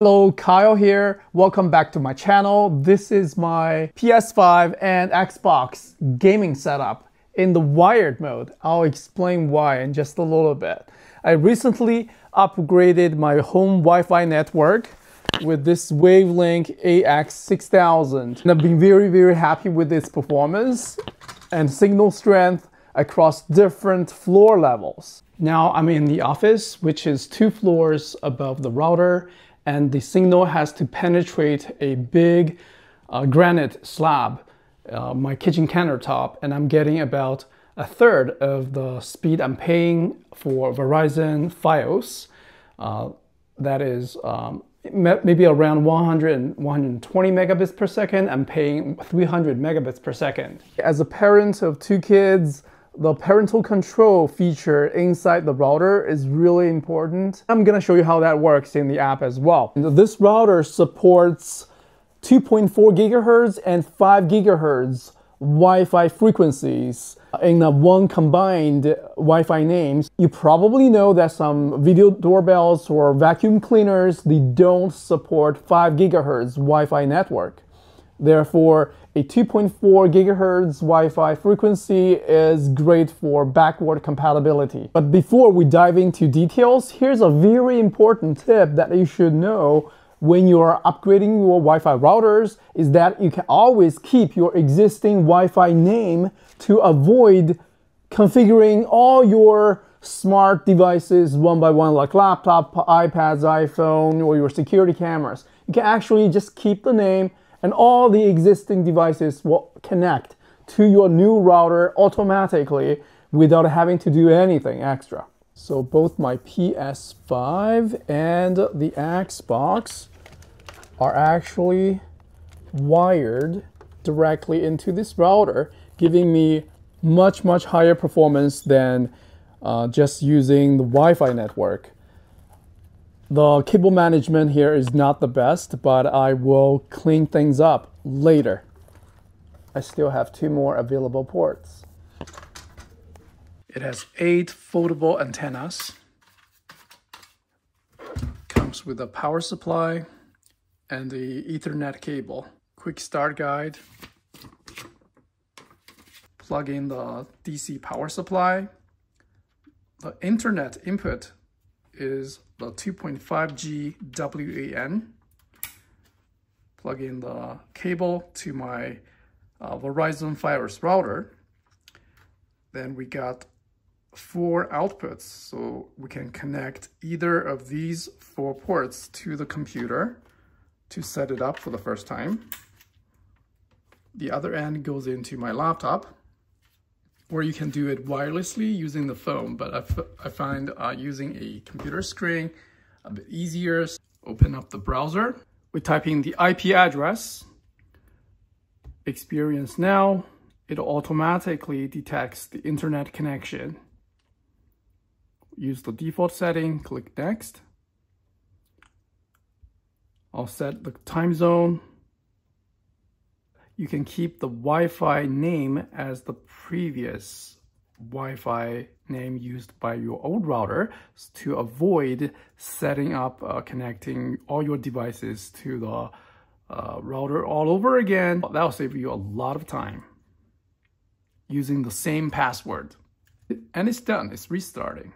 Hello, Kyle here. Welcome back to my channel. This is my PS5 and Xbox gaming setup in the wired mode. I'll explain why in just a little bit. I recently upgraded my home Wi-Fi network with this Wavlink AX6000. And I've been very, very happy with its performance and signal strength across different floor levels. Now I'm in the office, which is two floors above the router and the signal has to penetrate a big uh, granite slab, uh, my kitchen countertop, and I'm getting about a third of the speed I'm paying for Verizon Fios. Uh, that is um, maybe around 100 and 120 megabits per second. I'm paying 300 megabits per second. As a parent of two kids, the parental control feature inside the router is really important. I'm gonna show you how that works in the app as well. This router supports 2.4 gigahertz and 5 gigahertz Wi-Fi frequencies in one combined Wi-Fi names. You probably know that some video doorbells or vacuum cleaners, they don't support 5 gigahertz Wi-Fi network. Therefore, a 2.4 gigahertz Wi-Fi frequency is great for backward compatibility. But before we dive into details, here's a very important tip that you should know when you are upgrading your Wi-Fi routers is that you can always keep your existing Wi-Fi name to avoid configuring all your smart devices one by one like laptop, iPads, iPhone, or your security cameras. You can actually just keep the name and all the existing devices will connect to your new router automatically without having to do anything extra. So both my PS5 and the Xbox are actually wired directly into this router, giving me much, much higher performance than uh, just using the Wi-Fi network. The cable management here is not the best, but I will clean things up later. I still have two more available ports. It has eight foldable antennas. Comes with a power supply and the ethernet cable. Quick start guide. Plug in the DC power supply. The internet input is the 2.5G WAN. Plug in the cable to my uh, Verizon Fios router. Then we got four outputs, so we can connect either of these four ports to the computer to set it up for the first time. The other end goes into my laptop or you can do it wirelessly using the phone, but I, I find uh, using a computer screen a bit easier. Open up the browser. We type in the IP address, experience now, it automatically detects the internet connection. Use the default setting, click next. I'll set the time zone you can keep the Wi-Fi name as the previous Wi-Fi name used by your old router to avoid setting up uh, connecting all your devices to the uh, router all over again. That'll save you a lot of time using the same password. And it's done, it's restarting.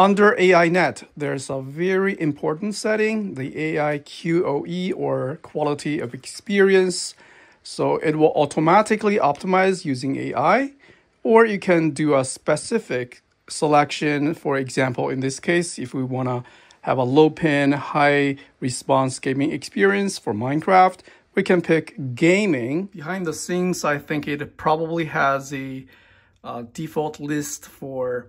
Under AINet, there's a very important setting, the AI QoE or quality of experience. So it will automatically optimize using AI, or you can do a specific selection. For example, in this case, if we want to have a low ping, high response gaming experience for Minecraft, we can pick gaming. Behind the scenes, I think it probably has a uh, default list for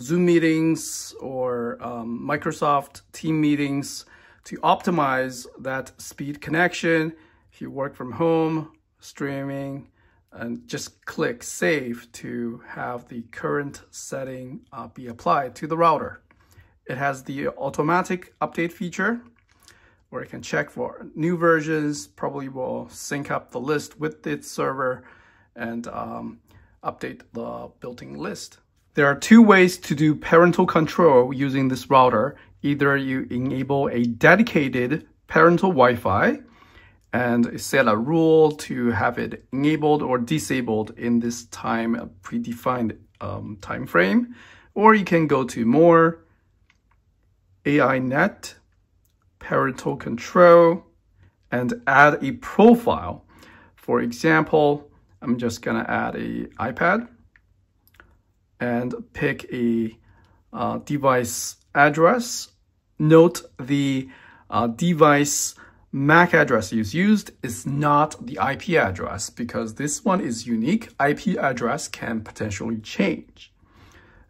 Zoom meetings or um, Microsoft team meetings to optimize that speed connection if you work from home, streaming, and just click save to have the current setting uh, be applied to the router. It has the automatic update feature where it can check for new versions, probably will sync up the list with its server and um, update the built-in list. There are two ways to do parental control using this router. Either you enable a dedicated parental Wi-Fi and set a rule to have it enabled or disabled in this time predefined um, time frame, or you can go to more AI net, parental control, and add a profile. For example, I'm just gonna add a iPad and pick a uh, device address. Note the uh, device MAC address is used is not the IP address because this one is unique. IP address can potentially change.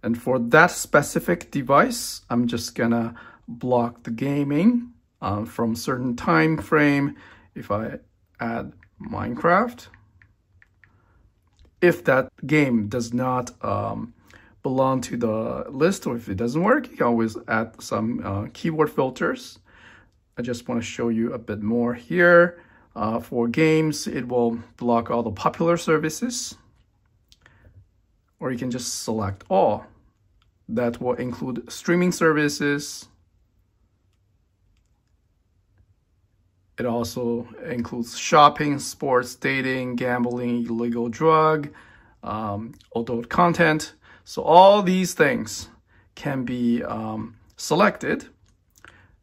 And for that specific device, I'm just gonna block the gaming uh, from certain time frame. If I add Minecraft, if that game does not um, belong to the list or if it doesn't work, you can always add some uh, keyword filters. I just want to show you a bit more here. Uh, for games, it will block all the popular services. Or you can just select all. That will include streaming services. It also includes shopping, sports, dating, gambling, illegal drug, um, adult content. So all these things can be um, selected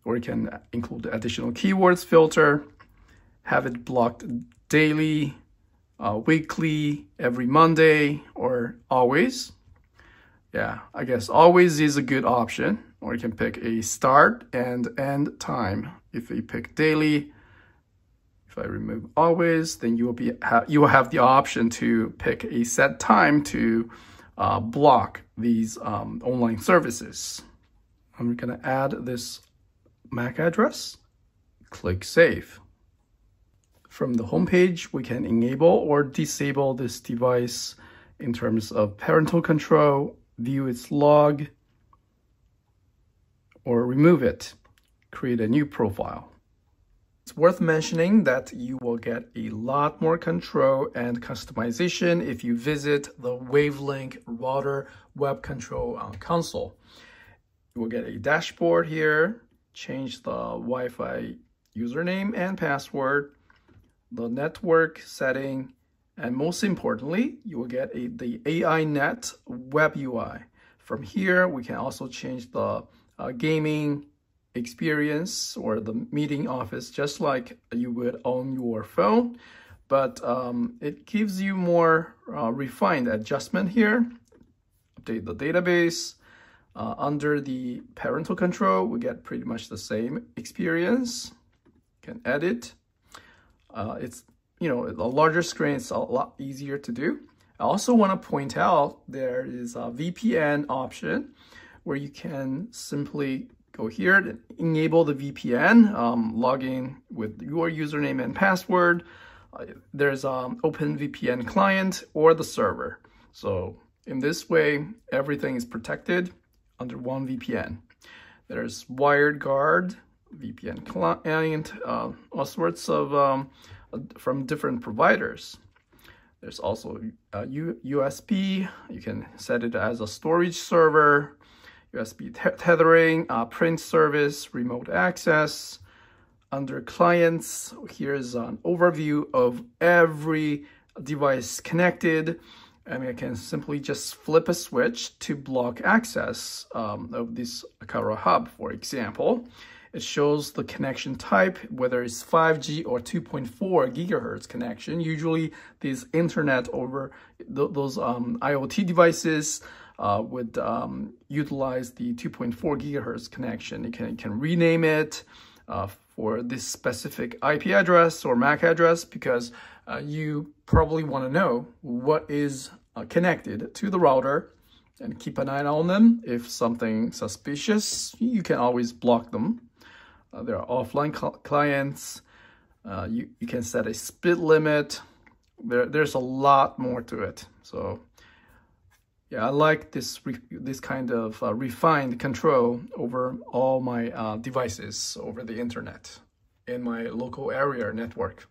or you can include additional keywords filter, have it blocked daily, uh, weekly, every Monday, or always. Yeah, I guess always is a good option. Or you can pick a start and end time. If you pick daily, if I remove always, then you will be you will have the option to pick a set time to uh, block these um, online services. I'm gonna add this MAC address, click Save. From the homepage, we can enable or disable this device in terms of parental control, view its log, or remove it, create a new profile. It's worth mentioning that you will get a lot more control and customization if you visit the Wavlink Router Web Control uh, Console. You will get a dashboard here, change the Wi-Fi username and password, the network setting, and most importantly, you will get a, the AINet web UI. From here, we can also change the uh, gaming experience or the meeting office just like you would on your phone, but um, it gives you more uh, refined adjustment here. Update the database, uh, under the parental control, we get pretty much the same experience. Can edit. Uh, it's, you know, a larger screen, it's a lot easier to do. I also want to point out there is a VPN option where you can simply go here to enable the VPN, um, log in with your username and password. Uh, there's um, OpenVPN client or the server. So in this way, everything is protected under one VPN. There's WireGuard, VPN client, uh, all sorts of um, from different providers. There's also a U USB. You can set it as a storage server, USB tethering, uh, print service, remote access. Under clients, here's an overview of every device connected. I mean, I can simply just flip a switch to block access um, of this Aqara hub, for example. It shows the connection type, whether it's 5G or 2.4 gigahertz connection. Usually these internet over th those um, IoT devices uh, would um, utilize the 2.4 gigahertz connection. You can, you can rename it uh, for this specific IP address or MAC address because uh, you probably want to know what is uh, connected to the router and keep an eye on them. If something suspicious, you can always block them. Uh, there are offline clients. Uh, you, you can set a speed limit. There, there's a lot more to it. So yeah, I like this this kind of uh, refined control over all my uh, devices over the internet in my local area network.